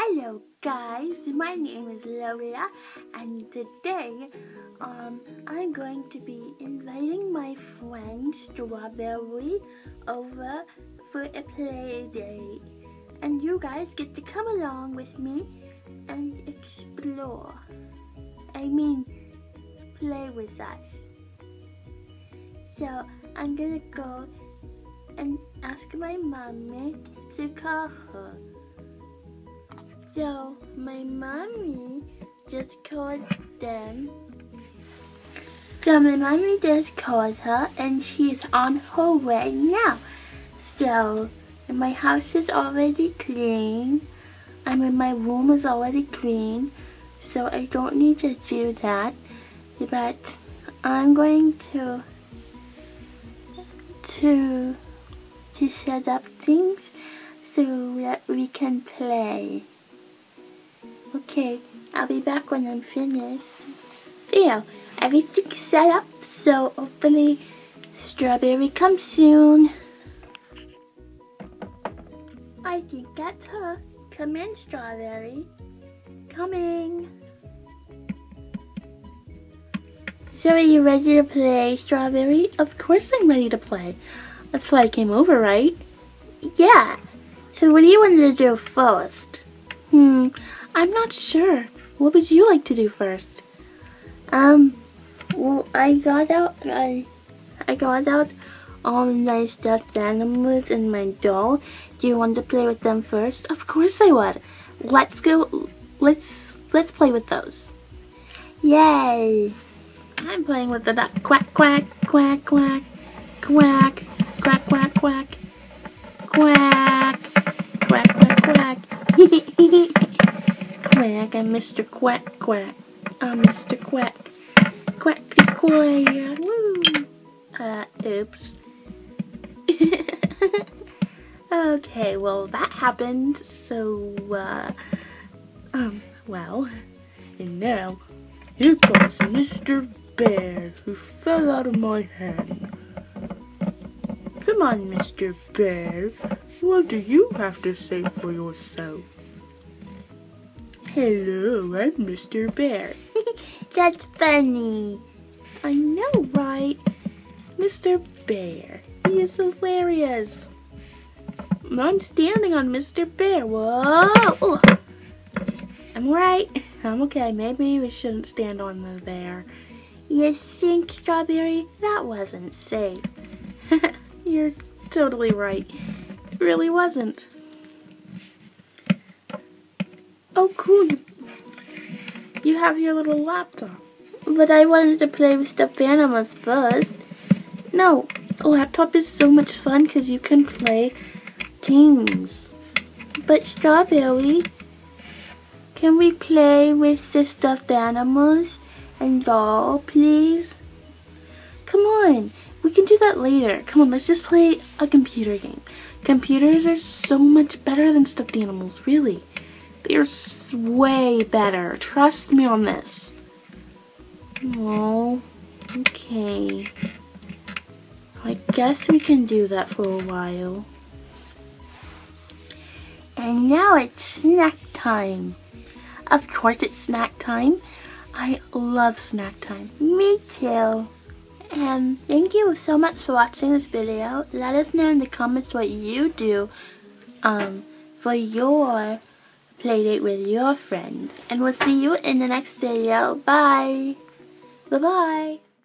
Hello guys, my name is Lola and today um, I'm going to be inviting my friend Strawberry over for a play date. And you guys get to come along with me and explore. I mean, play with us. So I'm gonna go and ask my mommy to call her. So my mommy just called them. So my mommy just called her and she's on her way now. So my house is already clean. I mean my room is already clean. So I don't need to do that. But I'm going to to to set up things so that we can play. Okay, I'll be back when I'm finished. There, everything's set up, so hopefully Strawberry comes soon. I think that's her. Come in, Strawberry. Coming. So are you ready to play, Strawberry? Of course I'm ready to play. That's why I came over, right? Yeah. So what do you want to do first? Hmm, I'm not sure. What would you like to do first? Um, well, I got out, I, I got out all my stuffed animals and my doll. Do you want to play with them first? Of course I would. Let's go, let's, let's play with those. Yay! I'm playing with the duck. Quack, quack, quack, quack, quack, quack, quack, quack, Mr. Quack Quack. I'm Mr. Quack. Quackity quack. Woo. Uh, oops. okay, well that happened, so, uh, um, well, and now, here comes Mr. Bear, who fell out of my hand. Come on, Mr. Bear, what do you have to say for yourself? Hello, I'm Mr. Bear. That's funny. I know, right? Mr. Bear. He is hilarious. I'm standing on Mr. Bear. Whoa! Ooh. I'm right. I'm okay. Maybe we shouldn't stand on the bear. You think, Strawberry? That wasn't safe. You're totally right. It really wasn't. Oh, cool. You, you have your little laptop. But I wanted to play with stuffed animals first. No, a laptop is so much fun because you can play games. But Strawberry, can we play with the stuffed animals and doll, please? Come on, we can do that later. Come on, let's just play a computer game. Computers are so much better than stuffed animals, really. They're way better. Trust me on this. Oh, okay. I guess we can do that for a while. And now it's snack time. Of course it's snack time. I love snack time. Me too. And thank you so much for watching this video. Let us know in the comments what you do um, for your playdate with your friends. And we'll see you in the next video. Bye. Bye-bye.